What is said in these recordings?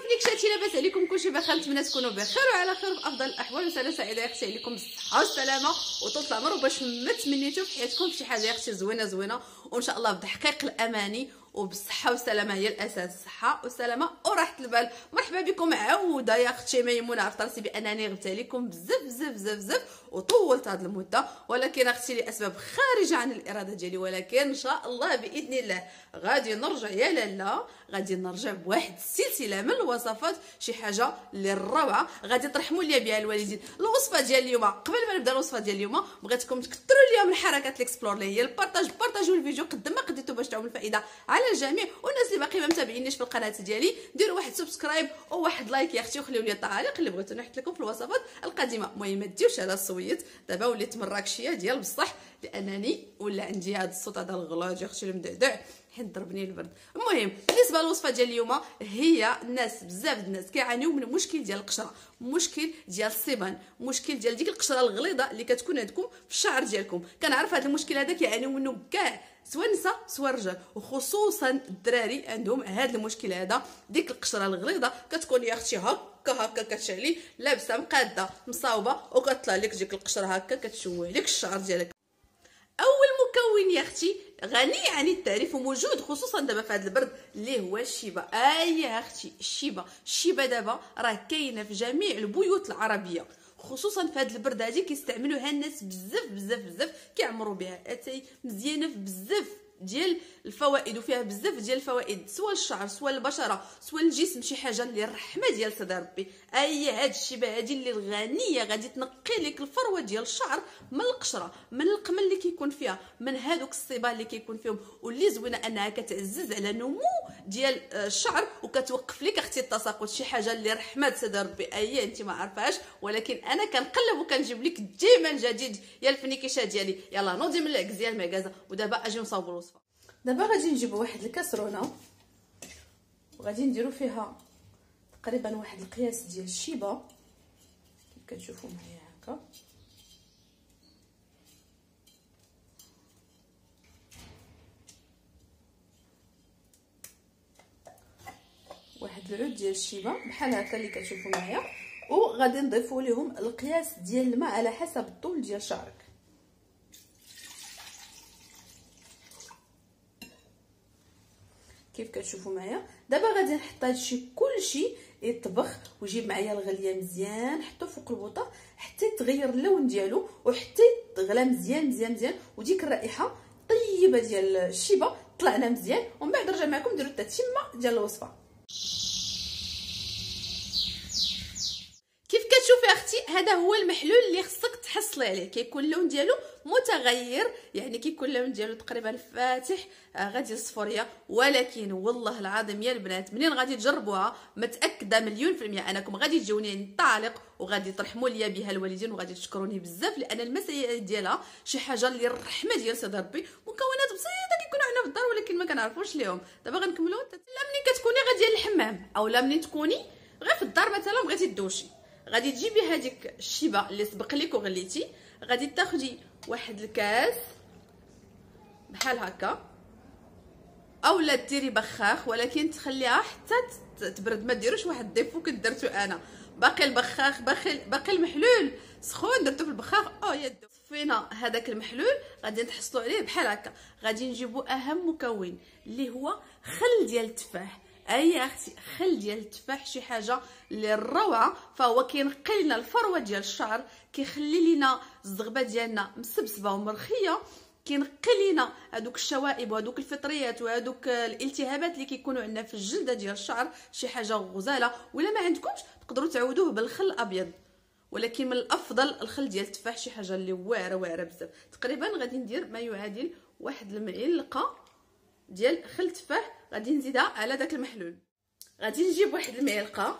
فليكشاتي لاباس عليكم كلشي بخير نتمنى تكونوا بخير وعلى خير في أفضل الأحوال. وسنه سعيده أختي عليكم بالصحه والسلامة. وطول العمر وباش ما تمنيتوا في حياتكم شي حاجة يا أختي زوينة زوينة. وإن شاء الله بتحقيق الأماني. وبالصحة والسلامه هي الأساس الصحة والسلامة. وراحه البال. مرحبا بكم عوده يا أختي ميمونة. عرفت راسي بأنني غبت عليكم بزاف بزاف بزاف بزاف. وطولت هذه المدة. ولكن أختي لأسباب خارجة عن الإرادة ديالي. ولكن إن شاء الله بإذن الله غادي نرجع. يا لالا غادي نرجع بواحد السلسلة من الوصفات. شي حاجة اللي الروعه غادي ترحموا لي بها الوالدين. الوصفة ديال اليوم قبل ما نبدأ الوصفة ديال اليوم بغيتكم تكثروا ليا من حركات ال explore اللي هي ال partage. بارطاجوا الفيديو قد ما قديتوا باش تعمل الفائدة. على الجميع. والناس اللي باقي ما متابعينيش في القناة ديالي ديروا واحد subscribe وواحد like يا أختي وخليوا لي التعاليق اللي بغيتو نحط لكم في الوصفات القادمه المهم ما ديروش على الصويت دابا وليت مراكشية ديال بصح لأنني ولا عندي هذا الصوت هذا الغلاج يا أختي المدعدع. حيت ضربني البرد. المهم بالنسبة للوصفة ديال اليوم هي الناس بزاف الناس كيعانيو من مشكل ديال القشرة. مشكل ديال الصبان مشكل ديال ديك القشرة الغليظة اللي كتكون عندكم في الشعر ديالكم. كنعرف هذا المشكل هذا كيعانيو منه كاع سواء نساء سواء رجال وخصوصا الدراري عندهم هذا المشكل هذا. ديك القشرة الغليظة كتكون يا أختي هكا هكا كتشعلي لابسة مقادة مصاوبة وكطلع لك ديك القشرة هكا كتشوه لك الشعر ديالك. يا أختي غني عن التعريف وموجود خصوصا دابا في هذا البرد اللي هو الشيبة. آي يا أختي الشيبة. الشيبة دابا راه كاينة في جميع البيوت العربية. خصوصا في هذا البرد هذه كيستعملوها الناس بزاف بزاف بزاف كيعمروا بها. أتاي مزيانة في بزاف ديال الفوائد وفيها بزاف ديال الفوائد سواء الشعر سواء البشرة سواء الجسم شي حاجة اللي الرحمة ديال سيدي ربي. أي هاد الشيبه هادي اللي الغنية غادي تنقي لك الفروة ديال الشعر من القشرة من القمل اللي كيكون فيها من هادوك الصبا اللي كيكون فيهم. واللي زوينة أنها كتعزز على نمو ديال الشعر وكتوقف لك أختي التساقط. شي حاجة اللي رحمة سيدي ربي. أي أنت ما عارفاش ولكن أنا كنقلب وكنجيب لك ديما الجديد يا الفنيكيشة ديالي. يلا نوضي من العكزيه المعكازه ودابا أجي نصاوبوا الوصفة. دابا غادي نجيبوا واحد الكاسرونة. وغادي نديروا فيها تقريبا واحد القياس ديال الشيبة. كيف كتشوفوا معايا هكا. واحد العود ديال الشيبة بحال هكا اللي كتشوفوا معايا. وغادي نضيفوا لهم القياس ديال الماء على حسب الطول ديال شعرك. كيف كتشوفوا معايا. دابا غادي نحط هادشي كلشي يطبخ ويجيب معايا الغليه مزيان حطو فوق البوطة حتى يتغير اللون ديالو وحتى يغلى مزيان مزيان مزيان. وديك الرائحة طيبة ديال الشيبة طلعنا مزيان. ومن بعد نرجع معكم نديرو التتمة ديال الوصفة. كيف كتشوفي أختي؟ هذا هو المحلول اللي خصك تحصلي عليه. كيكون اللون ديالو متغير يعني كيكون اللون ديالو تقريبا فاتح آه غادي الصفوريه ولكن والله العظيم يا البنات منين غادي تجربوها؟ متأكدة مليون في المية أنكم غادي تجوني نطالق وغادي ترحموا ليا بها الوالدين وغادي تشكروني بزاف لأن المسائل ديالها شي حاجة اللي الرحمة ديال سيدي ربي. مكونات بسيطة كيكونوا عندنا في الدار ولكن ما كنعرفوش ليهم. دابا غنكملوا لا منين كتكوني غاديه للحمام أو لا منين تكوني غير في الدار مثلا بغيتي تدوشي. غادي تجيبي هذيك الشيبة اللي سبق لك وغليتي. غادي تاخدي واحد الكاس بحال هكا اولا ديري بخاخ ولكن تخليها حتى تبرد. ما ديروش واحد الديفو كنت درتو أنا. باقي البخاخ باقي باقي المحلول. سخون درتو في البخاخ. أو يدو صفينا هذاك المحلول غادي نحصلوا عليه بحال هكا. غادي نجيبوا أهم مكون اللي هو خل ديال التفاح. أي أختي خل ديال التفاح شي حاجة اللي الروعه فهو كينقي لنا الفروة ديال الشعر كيخلي لنا الزغبة ديالنا مسبسبة ومرخية كينقي لنا هذوك الشوائب وهذوك الفطريات وهذوك الالتهابات اللي كيكونوا عندنا في الجلدة ديال الشعر شي حاجة غزالة. ولا ما عندكمش تقدروا تعوضوه بالخل الابيض ولكن من الأفضل الخل ديال التفاح شي حاجة اللي واعرة واعرة بزاف. تقريبا غادي ندير ما يعادل واحد المعلقة. ديال خل التفاح غادي نزيدها على داك المحلول. غادي نجيب واحد المعلقة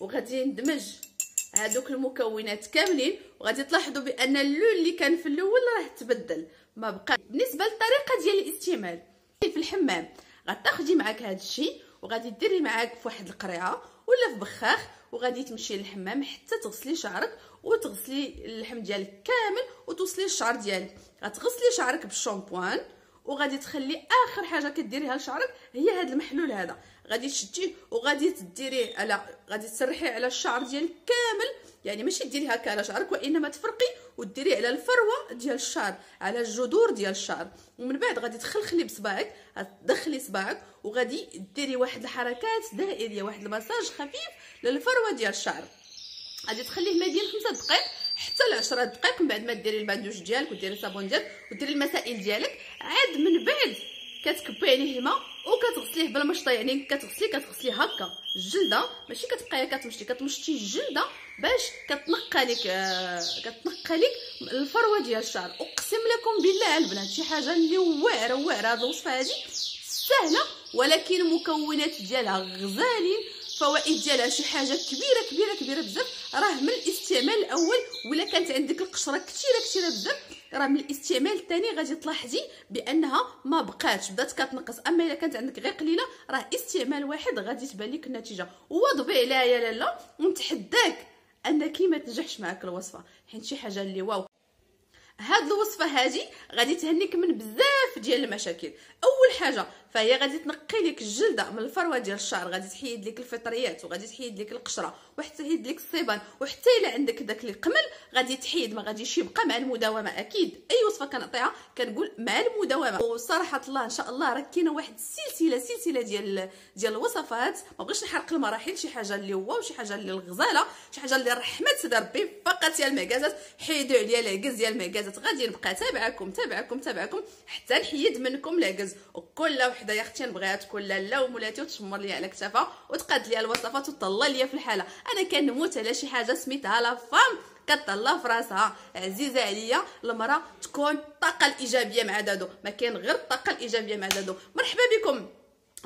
وغادي ندمج هادوك المكونات كاملين وغادي تلاحظوا بأن اللون اللي كان في الأول راه تبدل. ما بقى بالنسبة للطريقة ديال الاستعمال في الحمام غتاخدي معاك هذا الشيء وغادي ديري معاك في واحد القريعة ولا في بخاخ وغادي تمشي للحمام حتى تغسلي شعرك وتغسلي اللحم ديالك كامل وتوصلي الشعر ديالك. غتغسلي شعرك بالشامبوان وغادي تخلي آخر حاجة كديريها لشعرك هي هذا المحلول هذا. غادي تشديه وغادي تديريه على غادي تسرحيه على الشعر ديالك كامل. يعني ماشي ديري هكا على شعرك وإنما تفرقي وديريه على الفروة ديال الشعر على الجذور ديال الشعر. ومن بعد غادي تخلخلي بصباعك تدخلي صباعك وغادي ديري واحد الحركات دائرية واحد المساج خفيف للفروة ديال الشعر. غادي تخليه ما بين خمسة دقائق حتى ل 10 دقائق من بعد ما ديري الباندوش ديالك وديري الصابون ديالك وديري المسائل ديالك عاد من بعد كتكبي عليه الماء وكتغسليه بالمشطه يعني كتغسلي كتغسلي هكا الجلده ماشي كتبقاي كتمشطي كتمشطي الجلده باش كتنقى لك آه كتنقى لك الفروة ديال الشعر. أقسم لكم بالله البنات شي حاجة اللي واعره واعرة هاد الوصفة هادي سهلة ولكن المكونات ديالها غزالين فوائد ديالها شي حاجة كبيرة كبيرة كبيرة بزاف. راه من الاستعمال الأول ولا كانت عندك القشرة كثيره كثيره بزاف راه من الاستعمال الثاني غادي تلاحظي بأنها ما بقاتش بدات كتنقص. أما إلا كانت عندك غير قليلة راه استعمال واحد غادي تبان لك النتيجة. وضبي عليها يا لاله ونتحداك انك ما تنجحش معك الوصفة. حيت شي حاجة اللي واو. هاد الوصفة هادي غادي تهنيك من بزاف ديال المشاكل. أول حاجة فهي غادي تنقي لك الجلدة من الفروة ديال الشعر غادي تحيد لك الفطريات وغادي تحيد لك القشرة وحتى تحيد لك الصيبان وحتى إلا عندك داك القمل غادي تحيد ما غاديش يبقى مع المداومة. أكيد أي وصفة كنعطيها كنقول مع المداومة. وصراحة الله إن شاء الله راه كاينة واحد السلسلة سلسلة ديال ديال الوصفات. ما بغيتش نحرق المراحل شي حاجة اللي هو وشي حاجة اللي الغزالة شي حاجة اللي رحمت ربي. فقط يا المعكازات حيدوا عليا العكز ديال المعكازات غادي نبقى تابعكم تابعكم تابعكم حتى نحيد منكم العكز وكل وحدة يا أختي بغات تكون لاله ومولاتي وتشمر ليا على كتافها وتقاد ليا الوصفات وتطلع ليا في الحالة. أنا كنموت على شي حاجة سميتها لا فام كطلع في راسها. عزيزة عليا المرأة تكون الطاقه الإيجابية مع دادو. ما كاين غير الطاقه الإيجابية مع دادو. مرحبا بكم.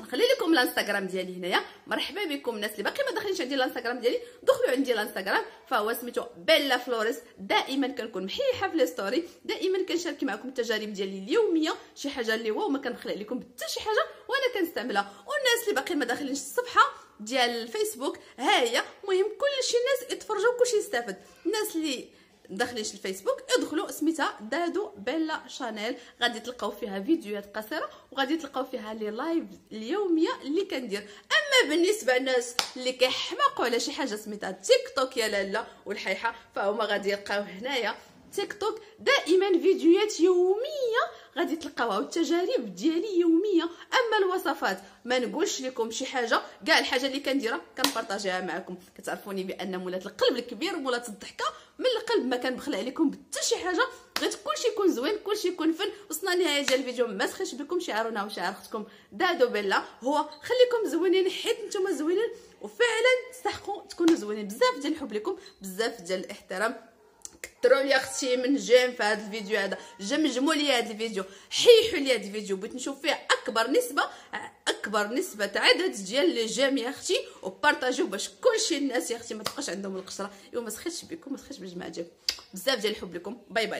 نخلي لكم الانستغرام ديالي هنايا. مرحبا بكم الناس اللي باقي ما داخلينش عندي الانستغرام ديالي. دخلوا عندي الانستغرام فهو سميتو بيلا فلوريس. دائما كنكون محيحة في les stories. دائما كنشارك معكم التجارب ديالي اليومية. شي حاجة اللي waw ما كنخلق لكم حتى شي حاجة وأنا كنستعملها. والناس اللي باقي ما داخلينش الصفحة ديال الفيسبوك ها هي المهم كلشي الناس يتفرجوا كلشي يستافد. الناس اللي داخلينش الفيسبوك. ادخلوا سميتها دادو بيلا شانيل. غادي تلقاو فيها فيديوهات قصيرة وغادي تلقاو فيها les lives اليومية اللي كندير. أما بالنسبة للناس اللي كيحماقوا على شي حاجة سميتها تيك توك يا لاله والحيحة فهما غادي يلقاو هنايا تيك توك دائما فيديوهات يومية غادي تلقاوها والتجارب ديالي يومية. أما الوصفات ما نقولش لكم شي حاجة كاع الحاجة اللي كنديرها كنبارطاجيها معكم. كتعرفوني بأن مولات القلب الكبير مولات الضحكة من القلب ما كنبخل عليكم بحتى شي حاجة. بغيت كلشي يكون زوين كلشي يكون فن. وصلنا لنهاية ديال الفيديو. ما سخيش بكم شعارونا وشعار اختكم دادو بيلا. هو خليكم زوينين حيت نتوما زوينين. وفعلا تستحقوا تكونوا زوينين. بزاف ديال الحب لكم بزاف ديال الاحترام. كثروا لي أختي من j'aime في هذا الفيديو هذا. جمجموا لي هذا الفيديو. حيحوا لي هذا الفيديو بغيت نشوف فيه أكبر نسبة أكبر نسبة عدد ديال les j'aime يا أختي وبارطاجيو باش كلشي الناس يا أختي ما تبقاش عندهم القشرة. ايوا ما سخيتش بكم ما سخيتش بالجماعه بزاف ديال الحب لكم. bye bye.